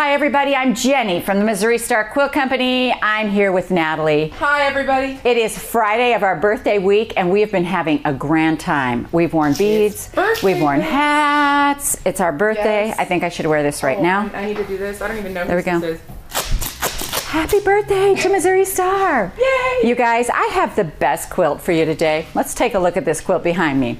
Hi, everybody. I'm Jenny from the Missouri Star Quilt Company. I'm here with Natalie. Hi, everybody. It is Friday of our birthday week, and we have been having a grand time. We've worn beads, we've worn hats. It's our birthday. Yes. I think I should wear this right Oh, now. I need to do this. I don't even know There we go. is. Happy birthday to Missouri Star! Yay! You guys, I have the best quilt for you today. Let's take a look at this quilt behind me.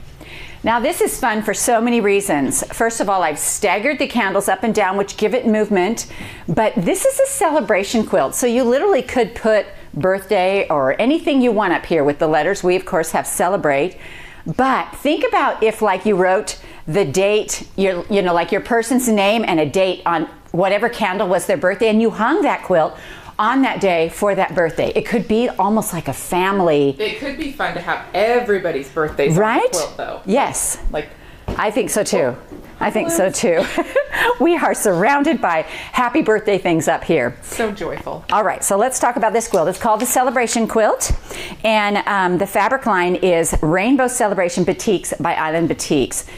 Now, this is fun for so many reasons. First of all, I've staggered the candles up and down, which give it movement, but this is a celebration quilt, so you literally could put birthday or anything you want up here with the letters. We, of course, have celebrate. But think about if, like, you wrote the date, your, you know, like your person's name and a date on whatever candle was their birthday, and you hung that quilt on that day for that birthday. It could be almost like a family, It could be fun to have everybody's birthdays right? on the quilt, though. Yes, Like, I think so too. I think so too. we are surrounded by happy birthday things up here. so joyful. All right, so let's talk about this quilt. It's called the Celebration Quilt, and um, the fabric line is Rainbow Celebration Batiks by Island Batiks.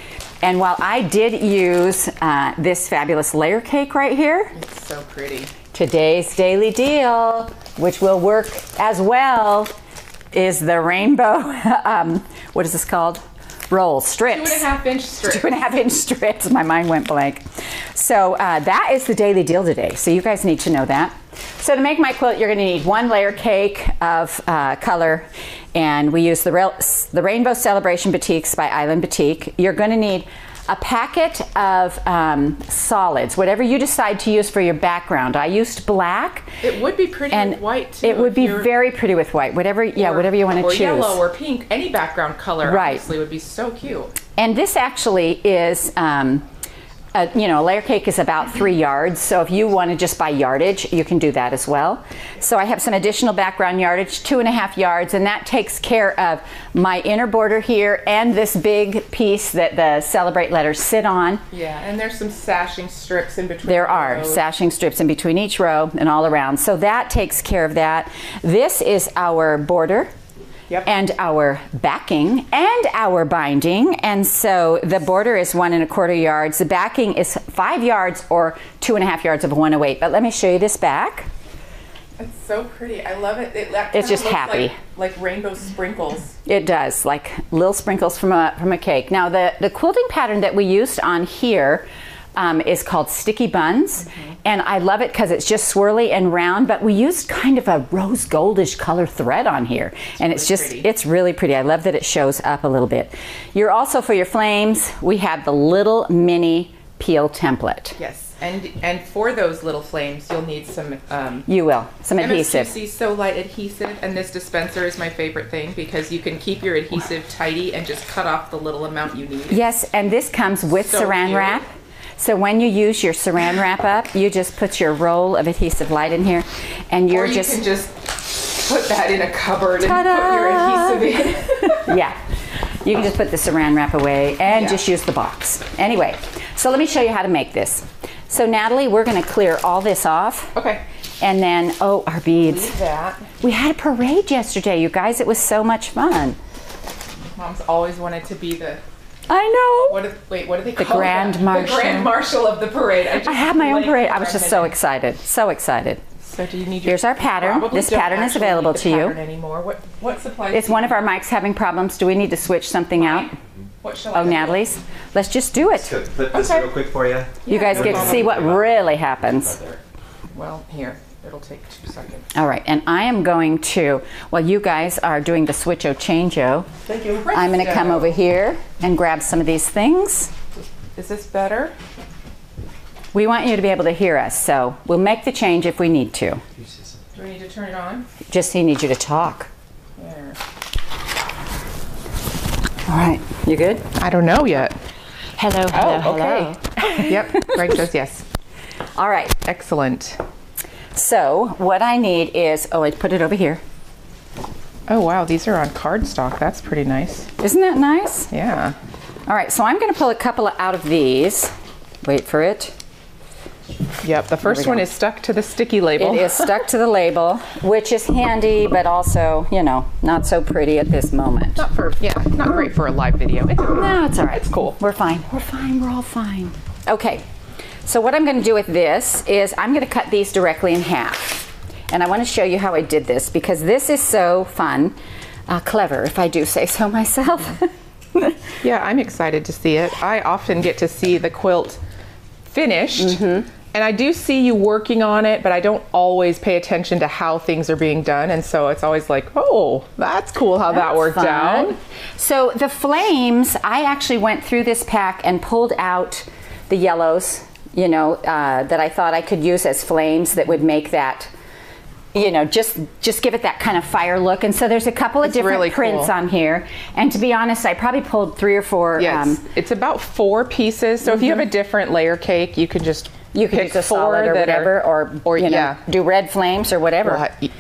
And while I did use uh, this fabulous layer cake right here, It's so pretty. Today's daily deal, which will work as well, is the rainbow. Um, what is this called? Roll strips Two and a half inch strip. two and a half inch strips. My mind went blank. So uh, that is the daily deal today. So you guys need to know that. So to make my quilt, you're going to need one layer cake of uh, color, and we use the, the Rainbow Celebration Batiks by Island Batik. You're going to need a packet of um, solids, whatever you decide to use for your background. I used black. It would be pretty And with white, too. it would be very pretty with white. Whatever, yeah, or- whatever you want to choose. Or yellow or pink. Any background color, Right. obviously, would be so cute. And this actually is, um, a, you know, a layer cake is about three yards. So if you want to just buy yardage, you can do that as well. So I have some additional background yardage, two and a half yards, and that takes care of my inner border here and this big piece that the celebrate letters sit on. Yeah, and there's some sashing strips in between. There the are rows. sashing strips in between each row and all around. So that takes care of that. This is our border. Yep. And our backing and our binding. And so the border is one and a quarter yards. The backing is five yards or two and a half yards of 108. But let me show you this back. It's so pretty. I love it. it It's just happy. Like, like rainbow sprinkles. It does, like little sprinkles from a from a cake. Now the the quilting pattern that we used on here um, is called sticky buns, and I love it because it's just swirly and round. But we used kind of a rose goldish color thread on here, and it's really just pretty. it's really pretty. I love that it shows up a little bit. You're also for your flames. We have the little mini peel template. Yes, and and for those little flames, you'll need some um, You will some adhesive. MSQC So Light adhesive, and this dispenser is my favorite thing because you can keep your adhesive tidy and just cut off the little amount you need. Yes, and this comes with So saran cute. wrap. So when you use your saran wrap up, you just put your roll of adhesive light in here, and you're or you just can just put that in a cupboard and put your adhesive in. yeah. You can just put the saran wrap away and Yeah. just use the box. Anyway, so let me show you how to make this. So Natalie, we're going to clear all this off, okay, and then oh, our beads. leave that. We had a parade yesterday, you guys. It was so much fun. Mom's always wanted to be the I know. what? do- Wait, what do they The call Grand that? Marshal. The Grand Marshal of the parade. I, just I have my own parade. I was just so excited. So excited. So do you need? Your, Here's our pattern. This pattern is available need the to you. pattern Anymore? What what supplies? It's one of our mics having problems. Do we need to switch something out? What shall I Oh, do? Natalie's. Let's just do it. Could flip this Okay. real quick for you. You guys no get to see what really happens. Well, here it'll take two seconds. All right, and I am going to, while you guys are doing the switcho changeo, Thank you. I'm going to come over here and grab some of these things. Is this better? We want you to be able to hear us, so we'll make the change if we need to. Do we need to turn it on? Just he needs you to talk. There. All right, you good? I don't know yet. Hello, oh, hello, hello. okay. yep. Greg says yes. All right, Excellent. So what I need is, oh, I put it over here. Oh wow, these are on cardstock. That's pretty nice. Isn't that nice? Yeah. All right, so I'm going to pull a couple out of these. Wait for it. Yep. The first one go. is stuck to the sticky label. It is stuck to the label, which is handy, but also, you know, not so pretty at this moment. not for yeah, not great for a live video. It's No, it's all right. It's cool. We're fine. We're fine. We're all fine. Okay. So what I'm going to do with this is I'm going to cut these directly in half. And I want to show you how I did this because this is so fun, uh, clever if I do say so myself. Yeah, I'm excited to see it. I often get to see the quilt finished. Mm-hmm. And I do see you working on it, but I don't always pay attention to how things are being done. And so it's always like, oh, that's cool how that That's worked fun. out. So the flames, I actually went through this pack and pulled out the yellows, you know, uh, that I thought I could use as flames that would make that, you know, just just give it that kind of fire look. And so there's a couple of It's different really prints cool. on here. And to be honest, I probably pulled three or four. Yes, um, it's about four pieces. So if you have a different layer cake, you can just Mm-hmm. you can pick use a four solid or whatever, are, or, or you know, yeah. do red flames or whatever. Well,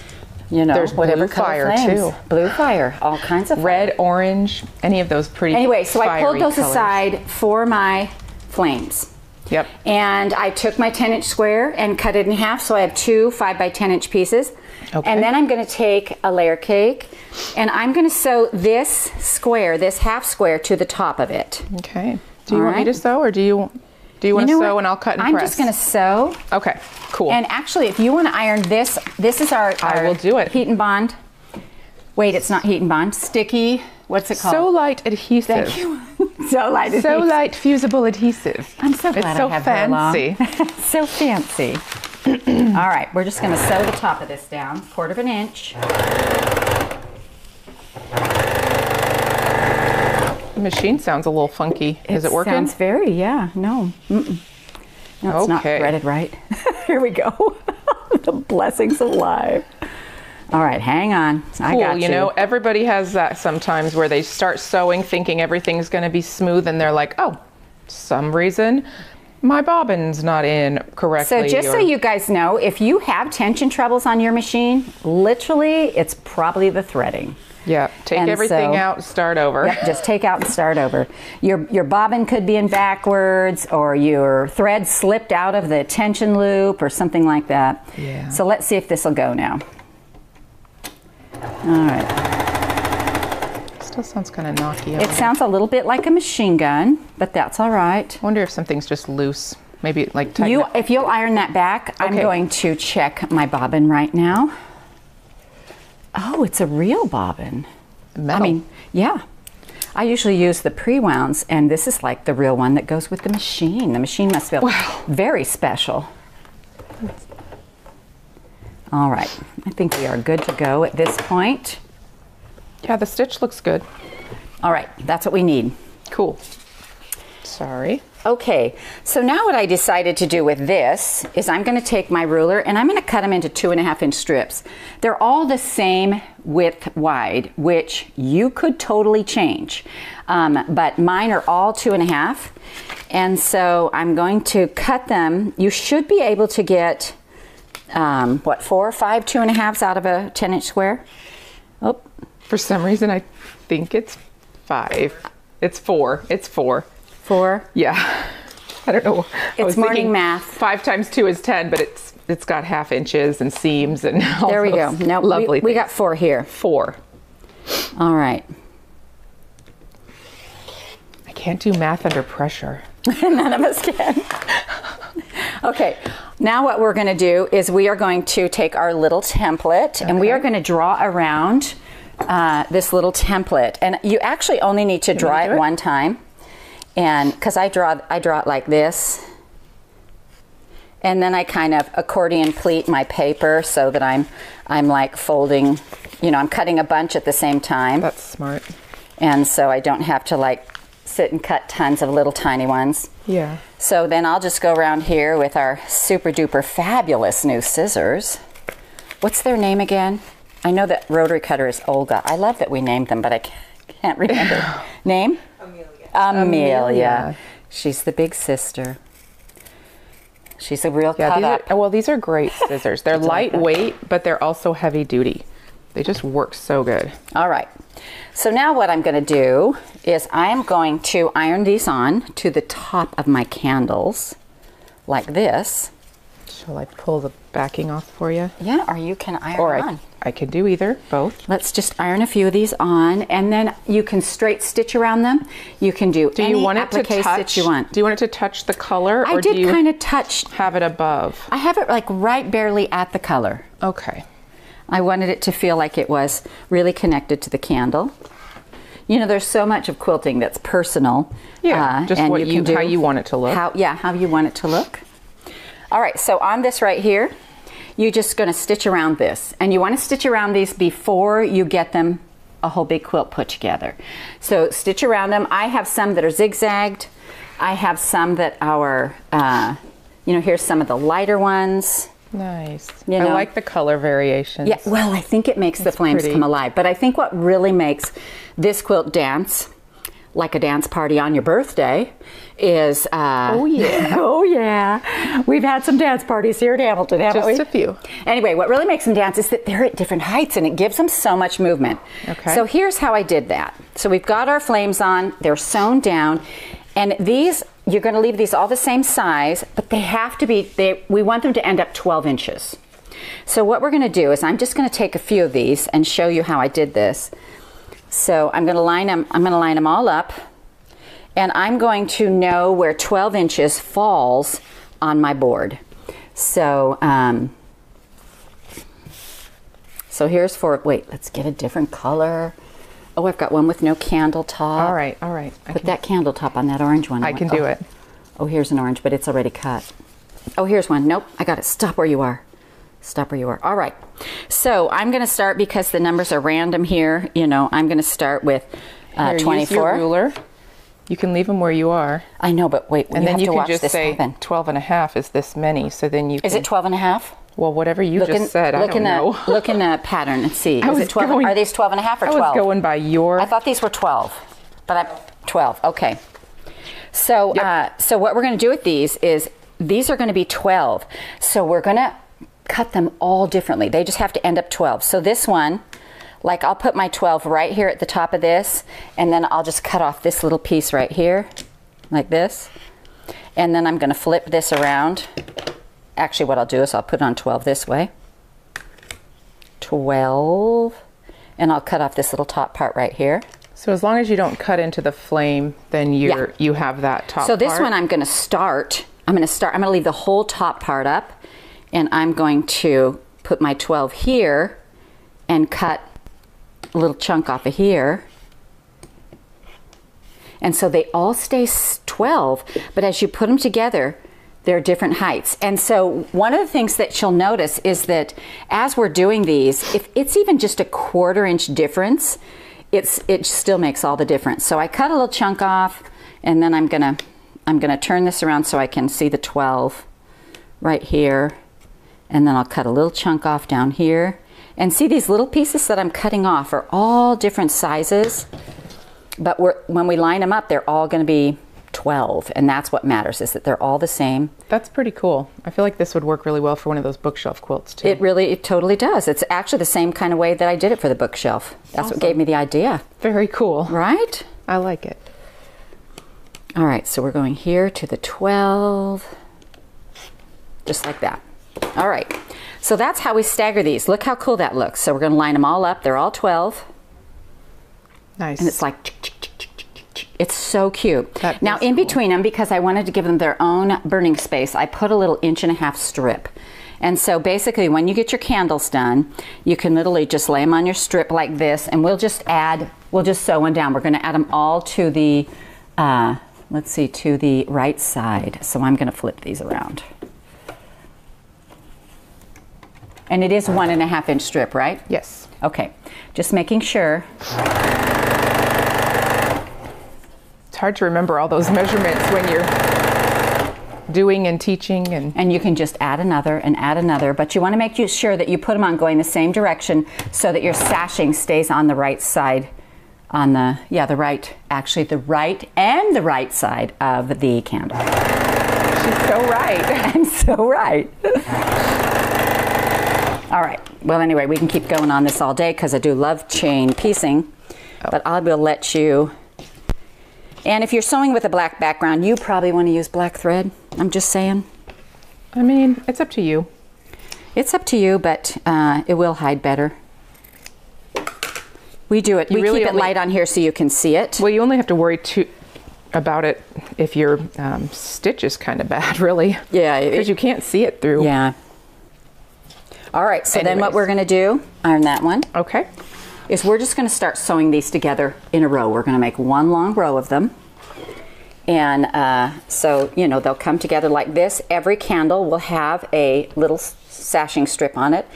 you know, there's whatever blue fire, flames. too. Blue fire, all kinds of fire. red, orange, any of those pretty. Anyway, so I pulled those colors. aside for my flames. Yep. And I took my 10 inch square and cut it in half. So I have two 5 by 10 inch pieces. Okay. And then I'm going to take a layer cake and I'm going to sew this square, this half square, to the top of it. Okay. Do you All want me to sew, or do you do you want You to sew what? and I'll cut and I'm press? just going to sew. Okay. Cool. And actually, if you want to iron this, this is our, I will do it. heat and bond. Wait, it's not heat and bond. Sticky. What's it called? so light adhesive. Thank you. so light. Adhesive. Light fusible adhesive. I'm so glad it's so I have her along. fancy. so fancy. All right, we're just going to sew the top of this down, quarter of an inch. The machine sounds a little funky. Is it working? Sounds very, yeah. No, Mm-mm. no, it's not threaded right. Here we go. the blessings of life. All right, hang on. I cool. got you. you know, everybody has that sometimes where they start sewing thinking everything's going to be smooth and they're like, oh, some reason my bobbin's not in correctly. So just so you guys know, if you have tension troubles on your machine, literally, it's probably the threading. Yeah, take And everything so- out, start over. Yep, just take out and start over. Your your bobbin could be in backwards, or your thread slipped out of the tension loop, or something like that. Yeah. So let's see if this will go now. All right. Still sounds kind of knocky. It sounds a little bit like a machine gun, but that's all right. I wonder if something's just loose. Maybe like tighten You, it. if you'll iron that back, I'm going to check my bobbin right now. Oh, it's a real bobbin. metal. I mean, yeah. I usually use the pre-wounds, and this is like the real one that goes with the machine. The machine must feel Wow. very special. All right, I think we are good to go at this point. yeah, the stitch looks good. All right, that's what we need. Cool. Sorry. Okay, so now what I decided to do with this is I'm going to take my ruler and I'm going to cut them into two and a half inch strips. They're all the same width wide, which you could totally change, um, but mine are all two and a half. And so I'm going to cut them. You should be able to get, um, what, four or five two and a halves out of a 10 inch square? Oh, For some reason, I think it's five. It's four. It's four. four. Yeah. I don't know. It's morning math. Five times two is ten, but it's it's got half inches and seams and all There we go. those No, lovely. we, we got four here. four. All right. I can't do math under pressure. None of us can. okay, now what we're going to do is we are going to take our little template and we are going to draw around uh, this little template. And you actually only need to draw it, it? one time, and because I draw I draw it like this, and then I kind of accordion pleat my paper so that I'm I'm like folding, you know, I'm cutting a bunch at the same time That's smart. and so I don't have to like sit and cut tons of little tiny ones. Yeah. So then I'll just go around here with our super duper fabulous new scissors. What's their name again? I know that rotary cutter is Olga. I love that we named them, but I can't remember. name? Amelia. Amelia. Amelia. She's the big sister. She's a real Yeah. cut These are, well, these are great scissors. They're lightweight, but they're also heavy duty. They just work so good. All right. So now what I'm going to do is I'm going to iron these on to the top of my candles like this. Shall I pull the backing off for you? Yeah, or you can iron Or on. I, I could do either, both. Let's just iron a few of these on, and then you can straight stitch around them. You can do, Do any you want it to touch? that you want. Do you want it to touch the color, I or did do you kind of touch. have it above? I have it like right barely at the color. Okay. I wanted it to feel like it was really connected to the candle. You know, there's so much of quilting that's personal. Yeah, just and what you- can how you want it to look. How, yeah, how you want it to look. All right, so on this right here, you're just going to stitch around this. And you want to stitch around these before you get them a whole big quilt put together. So stitch around them. I have some that are zigzagged. I have some that are, uh, you know, here's some of the lighter ones. Nice. You I like the color variations. Yeah, well, I think it makes the flames pretty. come alive. But I think what really makes this quilt dance like a dance party on your birthday is. Uh, Oh, yeah. oh, yeah. We've had some dance parties here at Hamilton, haven't Just we? a few. Anyway, what really makes them dance is that they're at different heights and it gives them so much movement. Okay. So here's how I did that. So we've got our flames on, they're sewn down, and these, you're going to leave these all the same size, but they have to be, they, we want them to end up 12 inches. So what we're going to do is I'm just going to take a few of these and show you how I did this. So I'm going to line them, I'm going to line them all up, and I'm going to know where 12 inches falls on my board. So, um, so here's for, wait, let's get a different color. Oh, I've got one with no candle top. All right, all right. I Put can, that candle top on that orange one. I went- can do oh. it. Oh, here's an orange, but it's already cut. Oh, here's one. Nope, I got it. Stop where you are. Stop where you are. All right. So I'm going to start because the numbers are random here. You know, I'm going to start with uh, Here, use 24. your ruler. You can leave them where you are. I know, but wait, And you then you can just say happen. 12 and a half is this many. So then you Is can, it 12 and a half? Well, whatever you Look just said, I look don't in know. the look in the pattern and see. I Is was it 12? going- are these 12 and a half or I 12? was going by your. I thought these were 12, but I'm 12. Okay. So, Yep. uh, so what we're going to do with these is these are going to be 12. So we're going to cut them all differently. They just have to end up 12. So this one, like I'll put my 12 right here at the top of this, and then I'll just cut off this little piece right here, like this. And then I'm going to flip this around. Actually, what I'll do is I'll put on 12 this way. 12. And I'll cut off this little top part right here. so as long as you don't cut into the flame, then you're Yeah. you have that top. So this part. one I'm going to start. I'm going to start. I'm going to leave the whole top part up, and I'm going to put my 12 here, and cut a little chunk off of here. And so they all stay 12, but as you put them together, they're different heights. And so one of the things that you'll notice is that as we're doing these, if it's even just a quarter inch difference, it's it still makes all the difference. So I cut a little chunk off and then I'm to I'm to turn this around so I can see the 12 right here. And then I'll cut a little chunk off down here. And see these little pieces that I'm cutting off are all different sizes but we're, when we line them up, they're all going to be 12, and that's what matters is that they're all the same. That's pretty cool. I feel like this would work really well for one of those bookshelf quilts too. It really, it totally does. It's actually the same kind of way that I did it for the bookshelf. That's what gave me the idea, Very cool. right? I like it. All right, so we're going here to the 12, just like that. All right, so that's how we stagger these. Look how cool that looks. So we're going to line them all up. They're all 12. Nice. and it's like it's so cute. That now in cool. between them because i wanted to give them their own burning space i put a little inch and a half strip. And so basically when you get your candles done you can literally just lay them on your strip like this and we'll just add we'll just sew one down. We're going to add them all to the uh, let's see to the right side. So i'm going to flip these around. And it is one and a half inch strip right? Yes. okay. Just making sure hard to remember all those measurements when you're doing and teaching and and you can just add another and add another but you want to make you sure that you put them on going the same direction so that your sashing stays on the right side on the yeah the right actually the right and the right side of the candle. She's so right. i'm so right. All right well anyway we can keep going on this all day because i do love chain piecing oh. but i will let you and if you're sewing with a black background you probably want to use black thread i'm just saying I mean, it's up to you. It's up to you, but uh, it will hide better. We do it. You we really keep it light on here so you can see it. Well, you only have to worry too about it if your um, stitch is kind of bad, really. Yeah, because you can't see it through. Yeah. All right, so then what we're going to do, iron that one, Okay. Is we're just going to start sewing these together in a row. We're going to make one long row of them. And uh, so, you know, they'll come together like this. Every candle will have a little sashing strip on it.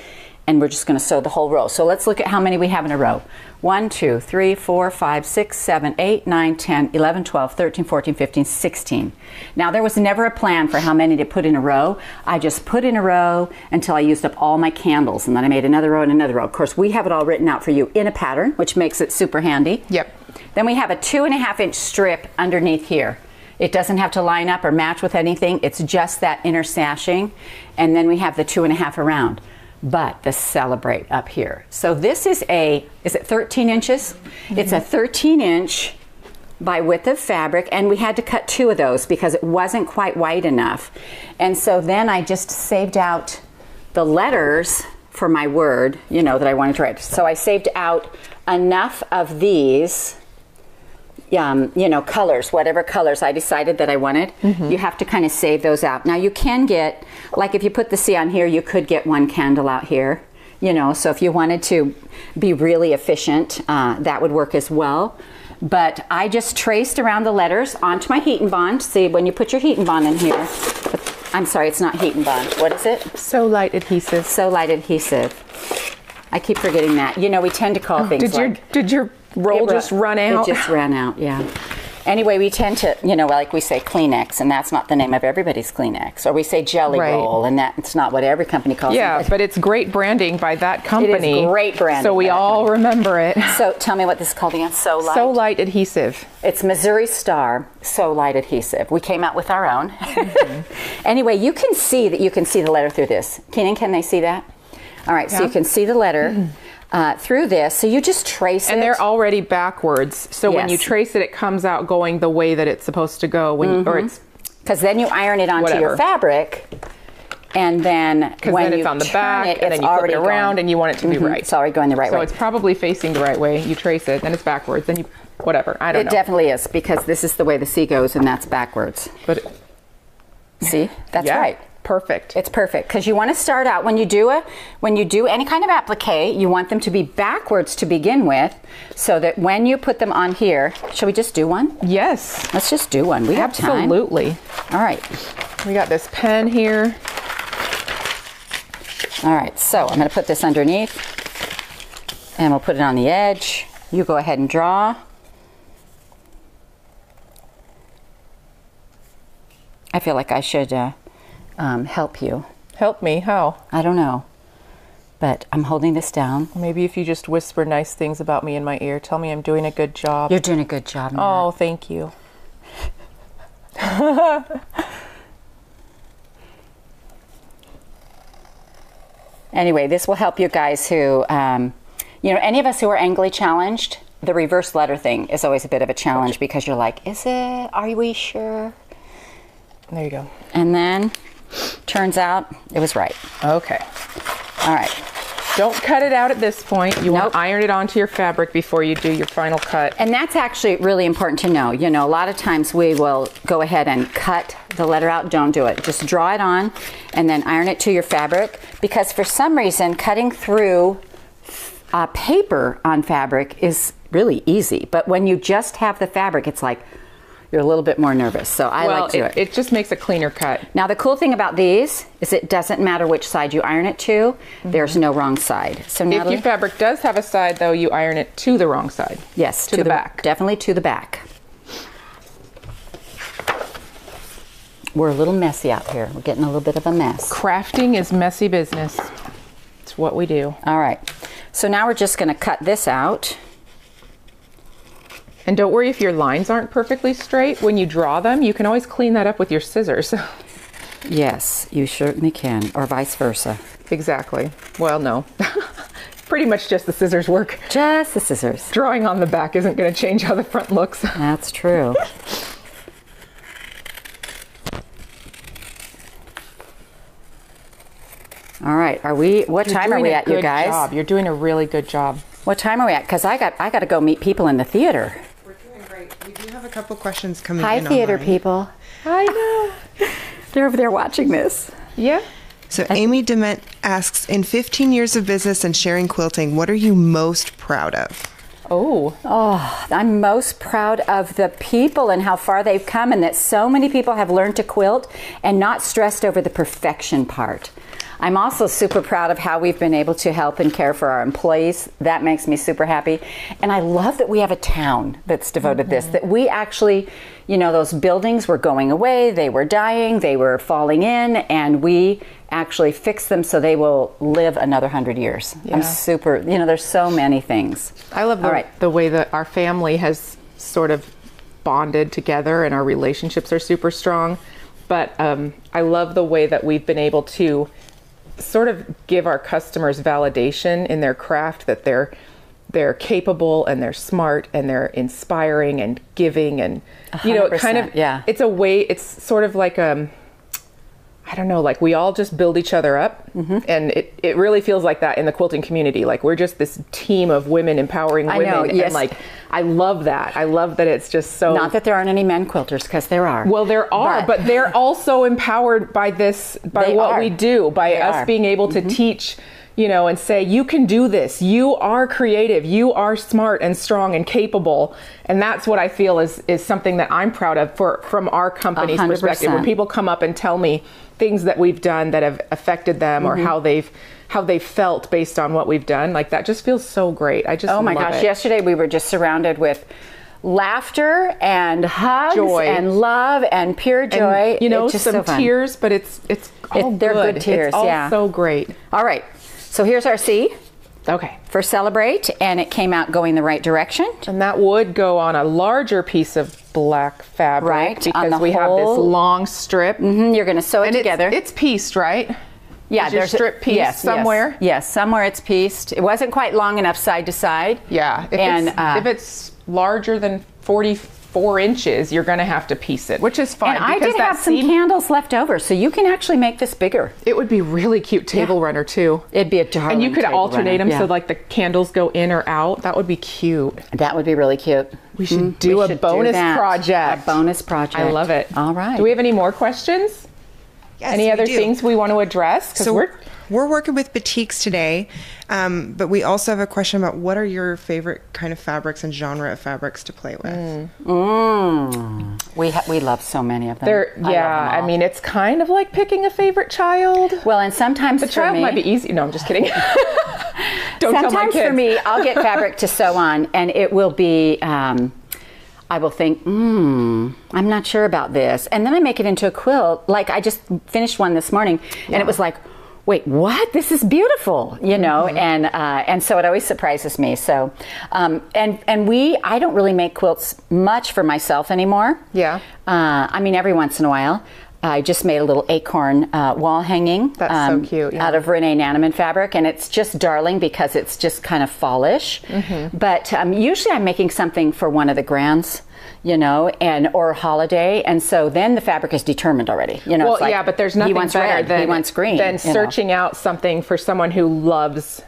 And we're just going to sew the whole row. So let's look at how many we have in a row. 1, 2, 3, 4, 5, 6, 7, 8, 9, 10, 11, 12, 13, 14, 15, 16. Now, there was never a plan for how many to put in a row. I just put in a row until I used up all my candles. And then I made another row and another row. Of course, we have it all written out for you in a pattern, which makes it super handy. Yep. Then we have a two and a half inch strip underneath here. It doesn't have to line up or match with anything. It's just that inner sashing. And then we have the two and a half around. But the celebrate up here. So this is a, is it 13 inches? It's a 13 inch by width of fabric and we had to cut two of those because it wasn't quite wide enough. And so then I just saved out the letters for my word, you know, that I wanted to write. So I saved out enough of these um, you know, colors, whatever colors I decided that I wanted, you have to kind of save those out. Now you can get, like if you put the C on here, you could get one candle out here, you know, so if you wanted to be really efficient, uh, that would work as well. But I just traced around the letters onto my heat and bond. See, when you put your heat and bond in here, I'm sorry, it's not heat and bond. What is it? So light adhesive. So light adhesive. I keep forgetting that. You know, we tend to call things Did your did your roll it just run out? It just ran out, yeah. Anyway, we tend to, you know, like we say Kleenex, and that's not the name of everybody's Kleenex. Or we say Jelly Right. Roll, and that's not what every company calls yeah, it. but it's great branding by that company. great branding So we all remember it. So tell me what this is called again. So Light. So light adhesive. It's Missouri Star So Light Adhesive. We came out with our own. anyway, you can see that you can see the letter through this. Keenan, can they see that? All right, so you can see the letter uh, through this. So you just trace And it. And they're already backwards. So when you trace it, it comes out going the way that it's supposed to go. When Mm-hmm. or it's because then you iron it onto your fabric, and then when then it's you on the turn back, it, and it's then you flip already it around, going. and you want it to be Mhm, right. It's already going the right so way. it's probably facing the right way. You trace it, then it's backwards. Then you whatever. I don't It know. It definitely is because this is the way the C goes, and that's backwards. but See, that's yeah, right. Perfect. It's perfect because you want to start out when you do a when you do any kind of applique, you want them to be backwards to begin with, so that when you put them on here, shall we just do one? yes. Let's just do one. We have time. Absolutely. All right. We got this pen here. All right. So I'm going to put this underneath, and we'll put it on the edge. You go ahead and draw. I feel like I should uh, um, help you. Help me. How? I don't know, but I'm holding this down. Maybe if you just whisper nice things about me in my ear, tell me I'm doing a good job. You're doing a good job. Matt. oh, thank you. Anyway, this will help you guys who, um, you know, any of us who are angly challenged. The reverse letter thing is always a bit of a challenge because you're like, is it? Are we sure? There you go. And then turns out it was right. Okay. All right. Don't cut it out at this point. You want to iron it onto your fabric before you do your final cut. And that's actually really important to know. You know, a lot of times we will go ahead and cut the letter out. Don't do it. Just draw it on and then iron it to your fabric because for some reason, cutting through uh, paper on fabric is really easy. But when you just have the fabric, it's like you're a little bit more nervous. So I well, like to do it, it. it just makes a cleaner cut. Now, the cool thing about these is it doesn't matter which side you iron it to, mm-hmm. there's no wrong side. So, If your fabric does have a side, though, you iron it to the wrong side. yes, to, the, back. Definitely to the back. We're a little messy out here. We're getting a little bit of a mess. Crafting is messy business. It's what we do. All right. So now we're just going to cut this out. And don't worry if your lines aren't perfectly straight. When you draw them, you can always clean that up with your scissors. Yes, you certainly can, or vice versa. exactly. Well, no. Pretty much just the scissors work. Just the scissors. Drawing on the back isn't going to change how the front looks. That's true. All right. Are we? What You're time are we at, you guys? Job. You're doing a really good job. What time are we at? Because I got I got to go meet people in the theater. We're doing great. We do have a couple questions coming Hi, in Hi, theater online. people. I know. They're over there watching this. Yeah. So Amy Dement asks, in 15 years of business and sharing quilting, what are you most proud of? Oh. Oh, I'm most proud of the people and how far they've come, and that so many people have learned to quilt and not stressed over the perfection part. I'm also super proud of how we've been able to help and care for our employees. That makes me super happy. And I love that we have a town that's devoted this, that we actually, you know, those buildings were going away, they were dying, they were falling in, and we actually fixed them so they will live another hundred years. I'm super, you know, there's so many things. I love the, right. the way that our family has sort of bonded together and our relationships are super strong. But um, I love the way that we've been able to sort of give our customers validation in their craft that they're they're capable and they're smart and they're inspiring and giving and you know it kind of yeah. it's a way it's sort of like um I don't know, like we all just build each other up. Mm-hmm. And it, it really feels like that in the quilting community. Like we're just this team of women empowering I women. know, yes. And like, I love that. I love that it's just so. Not that there aren't any men quilters, because there are. well, there are, but, they're also empowered by this, by what are. we do, by They us are. Mm-hmm. being able to teach, you know, and say, you can do this. You are creative. You are smart and strong and capable. And that's what I feel is, is something that I'm proud of for, from our company's hundred perspective. When people come up and tell me things that we've done that have affected them Mm-hmm. or how they've, how they felt based on what we've done, like that just feels so great. I just oh my gosh, it. yesterday we were just surrounded with laughter and hugs Joy. and love and pure And, joy. you know, some so tears, but it's it's all It- they're good tears, It's all yeah. so great. All right, so here's our C Okay. for celebrate, and it came out going the right direction. And that would go on a larger piece of black fabric Right, because we have this long strip. Mhm, You're going to sew it And together. it's, it's pieced, right? yeah, is your there's a- strip piece yes, yes, somewhere? Yes, somewhere it's pieced. It wasn't quite long enough side to side. Yeah. If, and it's, uh, if it's larger than 44 inches, you're going to have to piece it, which is fine. and I did that have some seam- candles left over, so you can actually make this bigger. It would be really cute table runner too. It'd be a darling. and you could table alternate runner, them yeah. so like the candles go in or out. That would be cute. That would be really cute. We should Mhm. do We a should bonus that. project. A bonus project. I love it. All right. Do we have any more questions? Yes, any we other do. things we want to address? 'Cause So we're we're, working with batiks today, um, but we also have a question about what are your favorite kind of fabrics and genre of fabrics to play with? Mm. We ha- we love so many of them. there. I love Yeah, them I mean, it's kind of like picking a favorite child. well, and sometimes The for child me, might be easy. No, I'm just kidding. Don't tell my sometimes kids. for me, I'll get fabric to sew on, and it will be. Um, I will think, hmm, I'm not sure about this, and then I make it into a quilt. Like I just finished one this morning, and it was like. Wait, what? This is beautiful, you know, Mm-hmm. and uh, and so it always surprises me. So, um, and and we, I don't really make quilts much for myself anymore. Yeah. Uh, I mean, every once in a while. I just made a little acorn uh, wall hanging. That's so cute, yeah. Out of Renee Nanneman fabric, and it's just darling because it's just kind of fallish. Mm-hmm. But um, usually I'm making something for one of the grands, you know, and or holiday, and so then the fabric is determined already. You know, Well, it's like, yeah, but there's he nothing wants better red, than he wants green. than you know. searching out something for someone who loves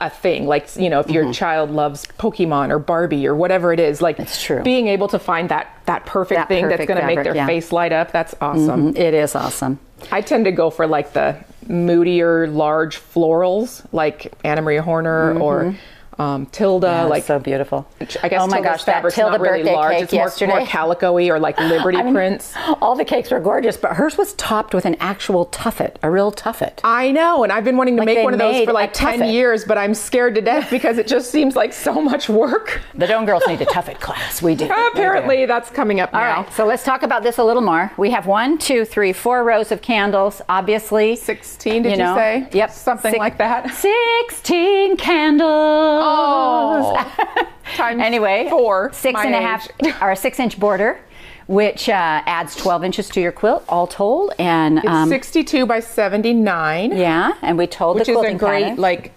a thing. Like you know, if your child loves Pokemon or Barbie or whatever it is, like Mm-hmm. It's true. being able to find that that perfect That thing that's going to make their yeah. face light up. That's awesome. Mm, It is awesome. I tend to go for like the moodier, large florals, like Anna Maria Horner or um, Tilda. Yeah, like so beautiful. I guess oh my Tilda's gosh, that fabric's Tilda not really birthday large. cake It's more, yesterday. more calico-y or like Liberty I mean, prints. All the cakes were gorgeous, but hers was topped with an actual tuffet, a real tuffet. I know, and I've been wanting to Like make one of those for like 10 tuffet. years, but I'm scared to death because it just seems like so much work. The Doan girls need a tuffet class. We do. We do. Apparently, that's coming up All now. right, so let's talk about this a little more. We have one, two, three, four rows of candles, obviously. 16, did you, know. say? Yep. Something Six- like that. 16 candles. Oh. Times anyway, four, six and a half, or a six inch border, which uh, adds 12 inches to your quilt, all told. And It's um, 62 by 79, yeah, and we told which the is a great, pattern. like,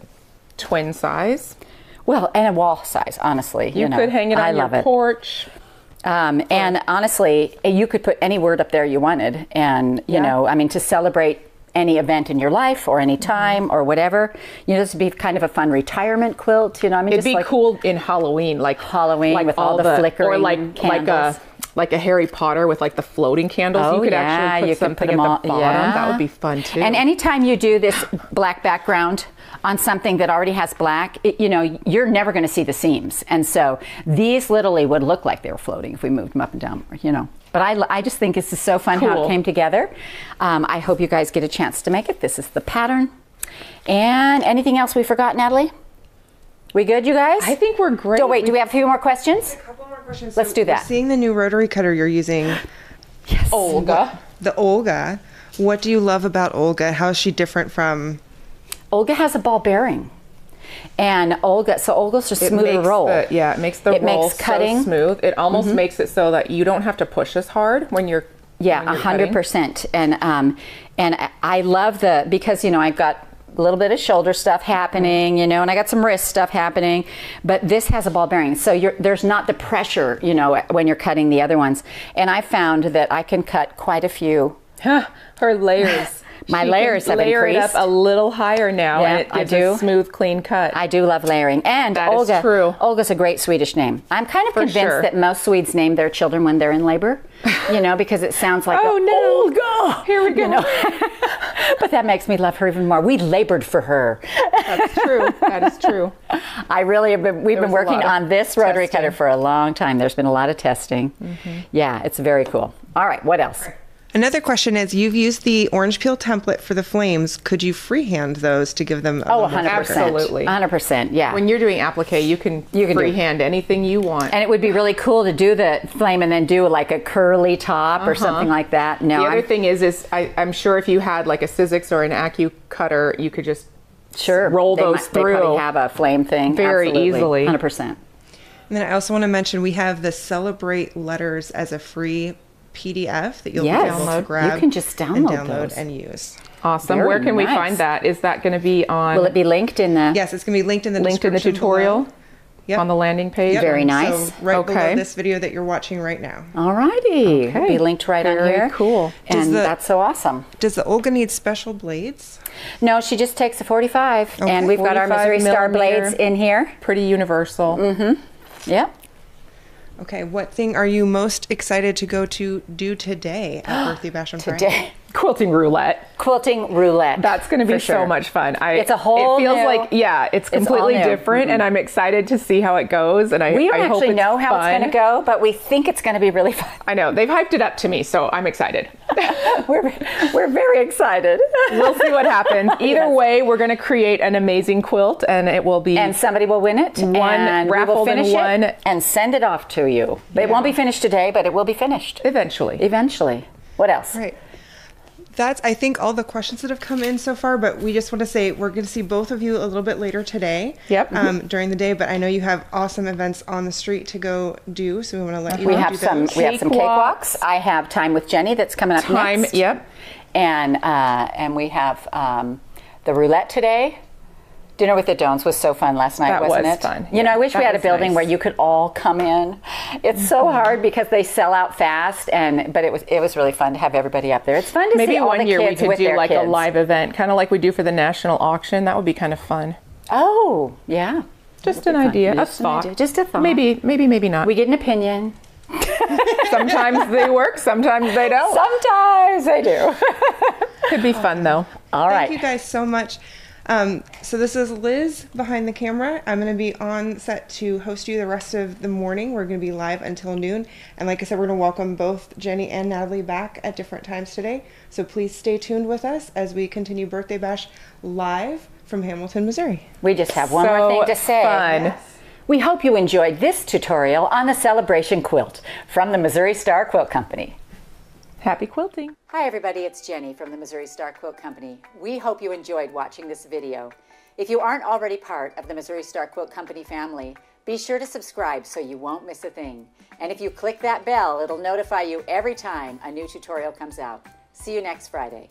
twin size. well, and a wall size, honestly. You, You, know, could hang it I on your love it. porch. Um, and honestly, you could put any word up there you wanted, and you Yeah. know, I mean, to celebrate any event in your life or any Mm-hmm. time or whatever. You know, this would be kind of a fun retirement quilt. You know, I mean, It'd be like, cool in Halloween, like Halloween like with all the flickering. or like like a like a Harry Potter with like the floating candles. Oh, you could yeah, actually put you something put at all- the bottom. yeah. That would be fun too. And anytime you do this black background on something that already has black, it, you know, you're never going to see the seams. And so these literally would look like they were floating if we moved them up and down, you know. But I, I just think this is so fun how it came together. Um, I hope you guys get a chance to make it. This is the pattern. And anything else we forgot, Natalie? We good, you guys? I think we're great. Oh, wait, do we have a few more questions? A couple more questions. Let's do that. Seeing the new rotary cutter you're using, yes. Olga. the Olga. What do you love about Olga? How is she different from? Olga has a ball bearing. And Olga, so Olga's just smooth smoother roll. The, yeah, it makes the It roll makes cutting- Mm-hmm. so smooth. It almost makes it so that you don't have to push as hard when you're Yeah, a hundred percent. And um, and I- I love the because you know I've got a little bit of shoulder stuff happening, you know, and I got some wrist stuff happening, but this has a ball bearing, so you're, there's not the pressure, you know, when you're cutting the other ones. And I found that I can cut quite a few. Her layers. My She layers have layer increased. it up a little higher now, Yeah, and it I do. a smooth, clean cut. I do love layering, and That is Olga. true. Olga's a great Swedish name. I'm kind of For convinced sure. that most Swedes name their children when they're in labor, you know, because it sounds like Oh, a, no. Olga. Here we go. You know? but that makes me love her even more. We labored for her. That's true. That is true. I really have been. We've There been working on this rotary testing. cutter for a long time. There's been a lot of testing. Mm-hmm. Yeah, it's very cool. All right, what else? Another question is: You've used the orange peel template for the flames. Could you freehand those to give them? A Oh, 100%. Absolutely. 100 percent. Yeah. When you're doing applique, you can, You can do- freehand anything you want. and it would be really cool to do the flame and then do like a curly top or something like that. No, Uh-huh. the other I'm- thing is, is I, I'm sure if you had like a Sizzix or an Acu cutter, you could just sure roll they those might- They probably through have a flame thing very easily. 100 percent. And then I also want to mention we have the Celebrate letters as a free PDF that you'll Yes. be able to Download. You grab. can just and download download those. and use. awesome. Very Where can we find that? Is that going to be on Will it be linked in the? Yes, it's going to be linked in the linked in the tutorial below. Yep. on the landing page? Yep. Very So nice. right Okay. below this video that you're watching right now. All righty. Okay. Be linked right on here. cool. And the- that's so awesome. Does the Olga need special blades? No, she just takes a 45, Okay. and we've got our Missouri Star blades in here. Pretty universal. Mm-hmm. Yep. Okay, what thing are you most excited to go to do today at Birthday Bash on Friday? Today, Quilting roulette. quilting roulette. That's going to be for so much fun. I, It's a whole It feels new- like yeah, it's completely new. different, and mm-hmm. I'm excited to see how it goes. And I We don't I hope actually it's know how fun. it's going to go, but we think it's going to be really fun. I know they've hyped it up to me, so I'm excited. we're, we're very excited. we'll see what happens. Either way, we're going to create an amazing quilt, and it will be and somebody will win it. One and we will raffled and finish one- it and send it off to you. It won't be finished today, but it will be finished eventually. eventually. What else? Right. That's I think all the questions that have come in so far, but we just want to say we're going to see both of you a little bit later today. Yep. Um, during the day, but I know you have awesome events on the street to go do, so we want to let you We do have some. those. We have some Cakewalks. cakewalks. I have time with Jenny that's coming up Time, next. yep. And uh, and we have um, the roulette today. Dinner with the Doans was so fun last night, That wasn't was it? fun. You know, I wish we had a building nice. where you could all come in. It's so mm-hmm. hard because they sell out fast, and but it was it was really fun to have everybody up there. It's fun to see all the people. Maybe all one the year we kids could with do their like a live event, kind of like we do for the national auction. That would be kind of fun. Oh, yeah. Just an idea, Just a an thought. idea. Just a thought. Maybe, maybe, maybe not. We get an opinion. sometimes they work, sometimes they don't. Sometimes they do. Could be fun though. all right. Thank you guys so much. Um, so this is Liz behind the camera. I'm going to be on set to host you the rest of the morning. We're going to be live until noon. And like I said, we're going to welcome both Jenny and Natalie back at different times today. So please stay tuned with us as we continue Birthday Bash live from Hamilton, Missouri. We just have one more thing to say. fun. We hope you enjoyed this tutorial on the celebration quilt from the Missouri Star Quilt Company. Happy quilting. Hi everybody, it's Jenny from the Missouri Star Quilt Company. We hope you enjoyed watching this video. If you aren't already part of the Missouri Star Quilt Company family, be sure to subscribe so you won't miss a thing. And if you click that bell, it'll notify you every time a new tutorial comes out. See you next Friday.